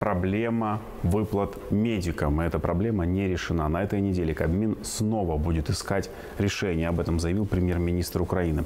Проблема выплат медикам. Эта проблема не решена. На этой неделе Кабмин снова будет искать решение. Об этом заявил премьер-министр Украины.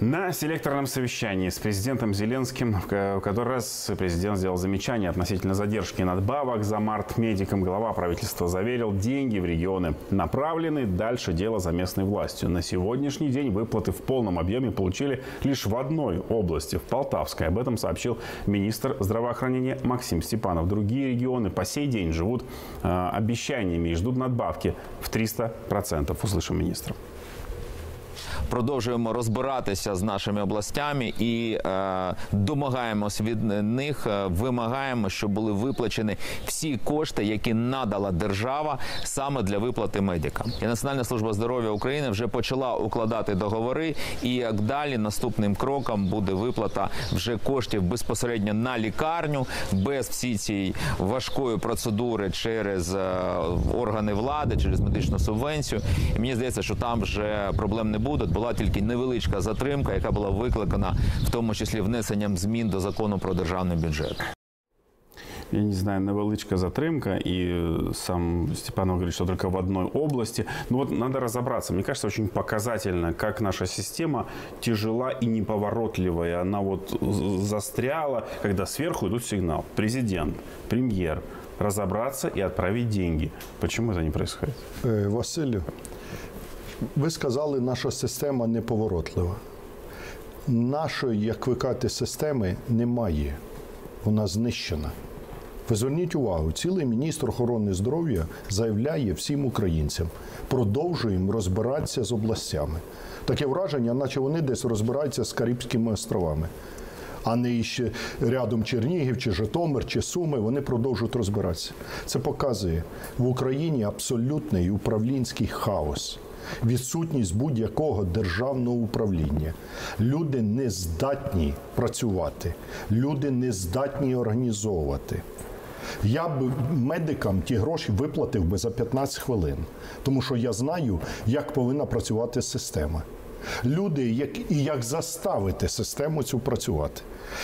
На селекторном совещании с президентом Зеленским, в ко- в который раз президент сделал замечание относительно задержки надбавок за март медикам, глава правительства заверил, деньги в регионы направлены, дальше дело за местной властью. На сегодняшний день выплаты в полном объеме получили лишь в одной области, в Полтавской. Об этом сообщил министр здравоохранения Максим Степанов. Другие регионы по сей день живут э, обещаниями и ждут надбавки в 300%. Услышим министра. Продовжуємо розбиратися з нашими областями і е, домагаємось від них, е, вимагаємо, щоб були виплачені всі кошти, які надала держава саме для виплати медикам. І Національна служба здоров'я України вже почала укладати договори. І як далі наступним кроком буде виплата вже коштів безпосередньо на лікарню, без всі цієї важкої процедури через е, органи влади, через медичну субвенцію. І мені здається, що там вже проблем не буде. Була тільки невеличка затримка, яка була викликана в тому числі внесенням змін до закону про державний бюджет. я не знаю, невеличка затримка, и э, сам Степанов говорит, что только в одной области. Ну вот надо разобраться. Мне кажется, очень показательно, как наша система тяжела и неповоротливая. Она вот з- застряла, когда сверху идут сигнал. Президент, премьер, разобраться и отправить деньги. Почему это не происходит? Е, Василю, ви сказали, наша система неповоротлива. Нашої, як ви кажете, системи немає. Вона знищена. Ви зверніть увагу, цілий міністр охорони здоров'я заявляє всім українцям: продовжуємо розбиратися з областями. Таке враження, наче вони десь розбираються з Карибськими островами. А не ще рядом Чернігів, чи Житомир, чи Суми, вони продовжують розбиратися. Це показує в Україні абсолютний управлінський хаос, відсутність будь-якого державного управління. Люди не здатні працювати, люди не здатні організовувати. Я б медикам ті гроші виплатив би за 15 хвилин, тому що я знаю, як повинна працювати система. Люди, як і як заставити систему цю працювати.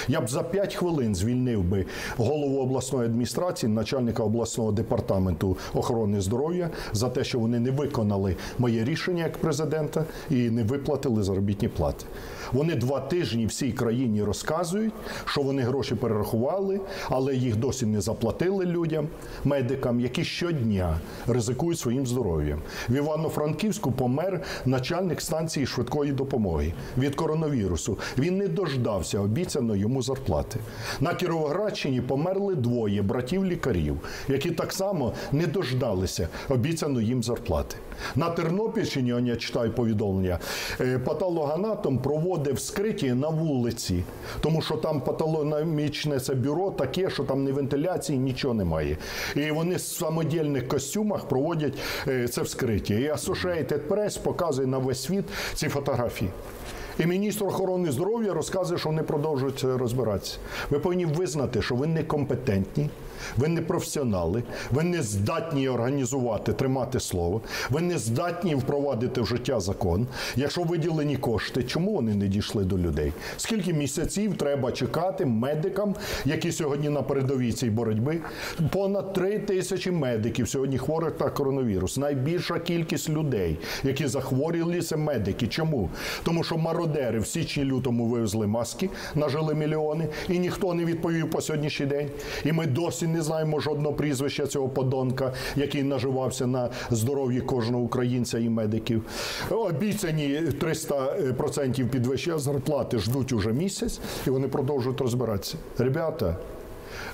Я б за 5 хвилин звільнив би голову обласної адміністрації, начальника обласного департаменту охорони здоров'я за те, що вони не виконали моє рішення як президента і не виплатили заробітні плати. Вони два тижні всій країні розказують, що вони гроші перерахували, але їх досі не заплатили людям, медикам, які щодня ризикують своїм здоров'ям. В Івано-Франківську помер начальник станції швидкої допомоги від коронавірусу. Він не дождався обіцяної йому зарплати. На Кіровоградщині померли двоє братів-лікарів, які так само не дождалися обіцяної їм зарплати. На Тернопільщині, я читаю повідомлення, е, патологоанатом проводив вскриття на вулиці, тому що там патологічне це бюро таке, що там ні вентиляції, нічого немає. І вони в самодільних костюмах проводять е, це вскриття. І Associated Press показує на весь світ ці фотографії. І міністр охорони здоров'я розказує, що вони продовжують розбиратися. Ви повинні визнати, що ви некомпетентні, ви не професіонали, ви не здатні організувати, тримати слово, ви не здатні впровадити в життя закон. Якщо виділені кошти, чому вони не дійшли до людей? Скільки місяців треба чекати медикам, які сьогодні на передовій цій боротьби? Понад три тисячі медиків сьогодні хворих на коронавірус. Найбільша кількість людей, які захворіли, це медики. Чому? Тому що мародери в січні-лютому вивезли маски, нажили мільйони, і ніхто не відповів по сьогоднішній день. І ми досі не знаємо жодного прізвища цього подонка, який наживався на здоров'ї кожного українця і медиків. Обіцяні 300% підвищення зарплати ждуть уже місяць, і вони продовжують розбиратися. Ребята.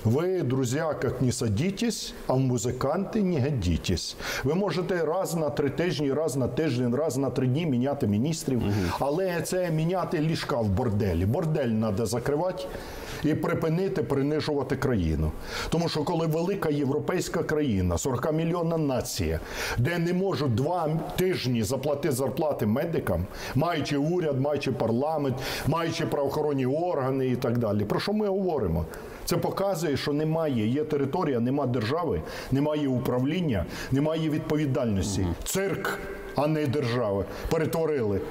Вы, друзья, как не садитесь, а в музиканти не годитесь. Ви можете раз на три тижні, раз на тиждень, раз на три дні міняти міністрів, але це міняти ліжка в борделі. Бордель треба закривати і припинити принижувати країну. Тому що коли велика європейська країна, 40 мільйонна нація, де не можуть два тижні заплатити зарплати медикам, маючи уряд, маючи парламент, маючи правоохоронні органи і так далі. Про що ми говоримо? Це показує, що немає, є територія, нема держави, немає управління, немає відповідальності. Цирк, а не держава, перетворили.